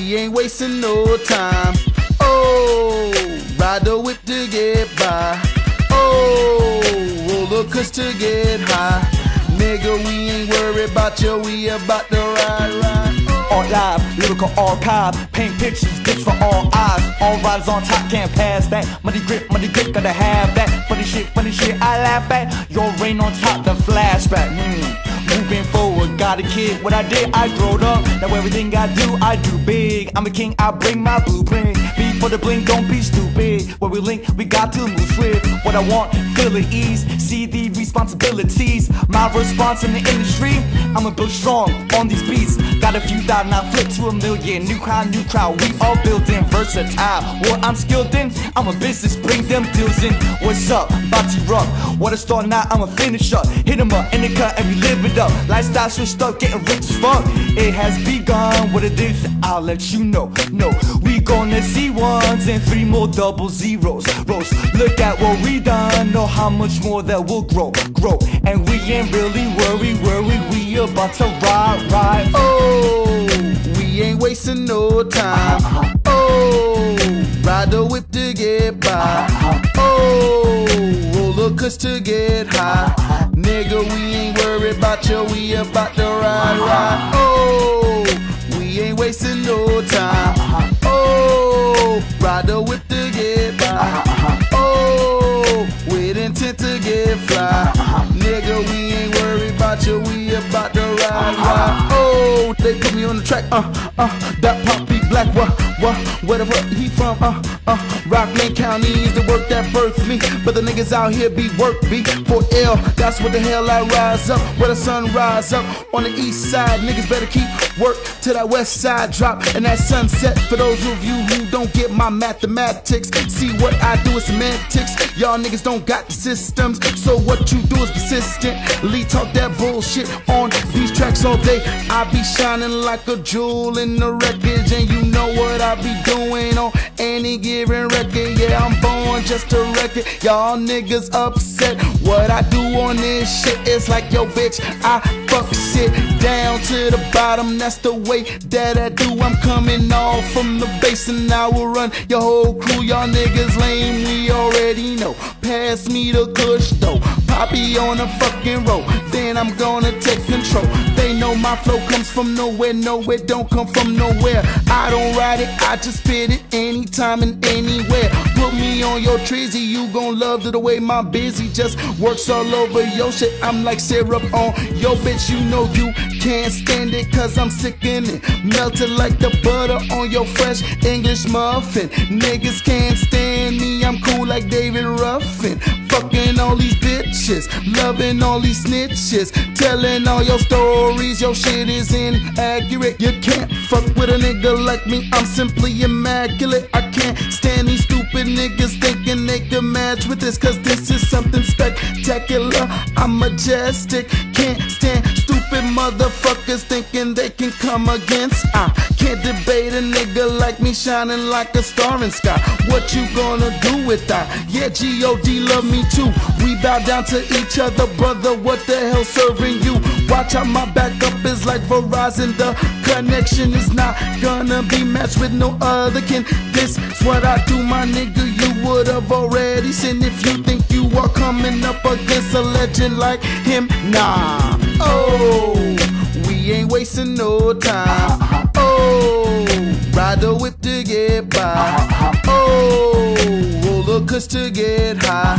we ain't wasting no time. Oh, ride the whip to get by. Oh, roll the kush to get high. Nigga, we ain't worried about you, we about to ride, ride. On live, lyrical archive, paint pictures, gifts for all eyes. All riders on top can't pass that. Money grip, money grip, gotta have that. Funny shit, funny shit, I laugh at. Your rain on top, the flashback. Hmm. Moving forward, got a kid. What I did, I growed up. Now everything I do, I do big. I'm a king, I bring my blueprint. Be for the blink, don't be stupid. Where we link, we got to move swift. What I want, feel at ease. See the responsibilities. My response in the industry, I'ma build strong on these beats. Got a few thousand, I flip to a million. New crowd, new crowd, we all building versatile. What I'm skilled in, I'm a business, bring them deals in. What's up? About to rock. What a start now, I'ma finish up. Hit 'em up in the cut and we live it up. Lifestyle switched up, getting rich as fuck. It has begun. What it is, I'll let you know. No, we gonna see ones and three more double zeros. Rose, look at what we done. Know how much more that will grow, grow. And we ain't really worried, worried. We about to ride, ride. Oh, ain't wasting no time. Oh, ride the whip to get by. Oh, roll the kush to get high. Nigga, we ain't worried about you, we about to ride, ride. Oh, we ain't wasting no time. Oh, ride the whip to get by. Oh, with intent to get fly. Nigga, we ain't worried about you, we about to ride, ride. Oh, they put me on the track, uh, uh, that poppy black, what, what, where the fuck he from, uh, uh, Rockland County is the work that birthed me, but the niggas out here be work beat for L, that's what the hell I rise up, where the sun rise up, on the east side, niggas better keep work till that west side drop, and that sunset, for those of you who don't get my mathematics, see what I do is semantics, y'all niggas don't got the systems, so what you do is persistent, Lee talk that bullshit on these tracks all day, I be shining like a jewel in the wreckage, and you know what I be doing on any given record. Yeah, I'm born just to wreck it. Y'all niggas upset. What I do on this shit is like, yo, bitch, I fuck shit down to the bottom. That's the way that I do. I'm coming off from the base and I will run your whole crew. Y'all niggas lame, we already know. Pass me the kush though. Poppy on a fucking roll. Then I'm gonna take control. Know my flow comes from nowhere, no, it don't come from nowhere. I don't write it, I just spit it anytime and anywhere. Put me on your trizzy, you gon' love the way my busy just works all over your shit. I'm like syrup on your bitch, you know you can't stand it, cause I'm sick in it. Melted like the butter on your fresh English muffin. Niggas can't stand me, I'm cool like David Ruffin. Fucking all these bitches, loving all these snitches, telling all your stories, your shit is inaccurate. You can't fuck with a nigga like me, I'm simply immaculate. I can't stand these stupid niggas thinking they can match with this, cause this is something spectacular. I'm majestic, can't stand motherfuckers thinking they can come against. I can't debate a nigga like me shining like a star in sky. What you gonna do with that? Yeah, G.O.D. love me too. We bow down to each other, brother. What the hell serving you? Watch out, my backup is like Verizon. The connection is not gonna be matched with no other kin. This is what I do, my nigga. You would have already seen if you think you are coming up against a legend like him. Nah. Oh, wasting no time. Oh, ride the whip to get by. Oh, roll the to get high.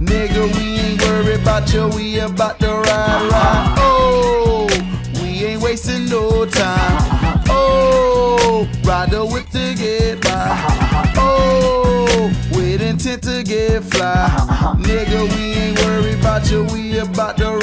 Nigga, we ain't worried about you, we about to ride, ride. Oh, we ain't wasting no time. Oh, ride the whip to get by. Oh, with intent to get fly. Nigga, we ain't worried about you, we about to